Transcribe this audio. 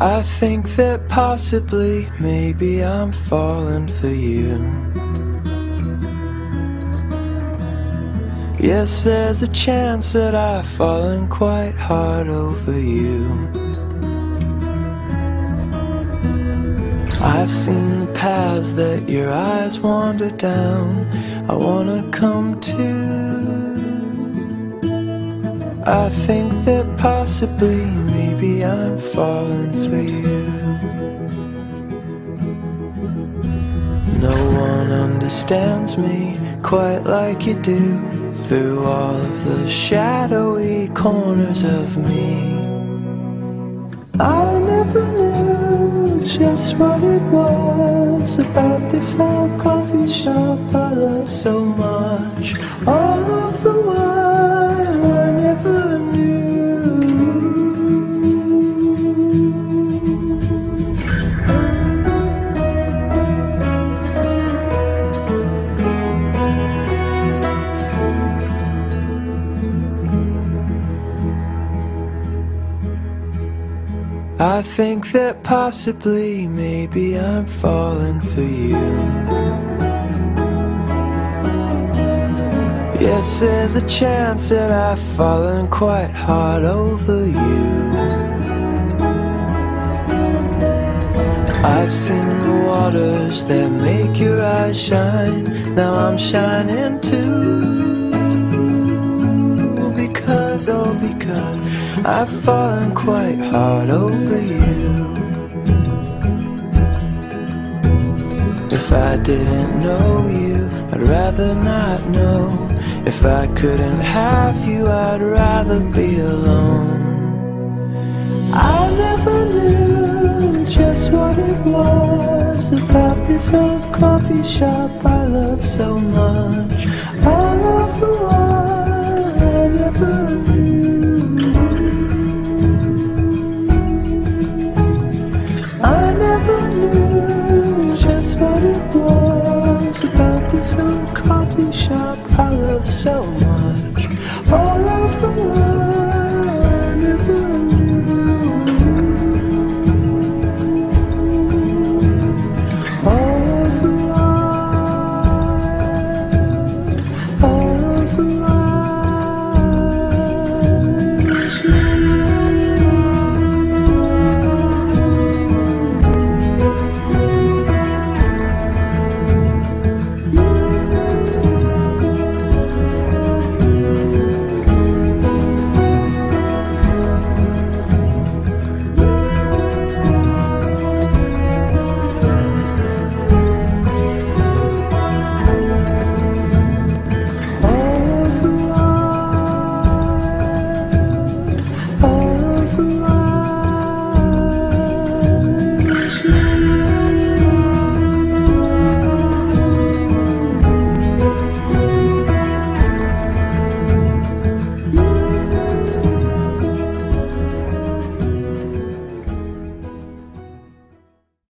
I think that possibly, maybe I'm falling for you. Yes, there's a chance that I've fallen quite hard over you. I've seen the paths that your eyes wander down. I wanna come to. I think that possibly, maybe I'm falling for you. No one understands me quite like you do through all of the shadowy corners of me. I never knew just what it was about this old coffee shop I love so much. All of I think that possibly, maybe I'm falling for you. Yes, there's a chance that I've fallen quite hard over you. I've seen the waters that make your eyes shine. Now I'm shining too. Because, oh, because I've fallen quite hard over you. If I didn't know you, I'd rather not know. If I couldn't have you, I'd rather be alone. I never knew just what it was about this old coffee shop I love so much. All of the while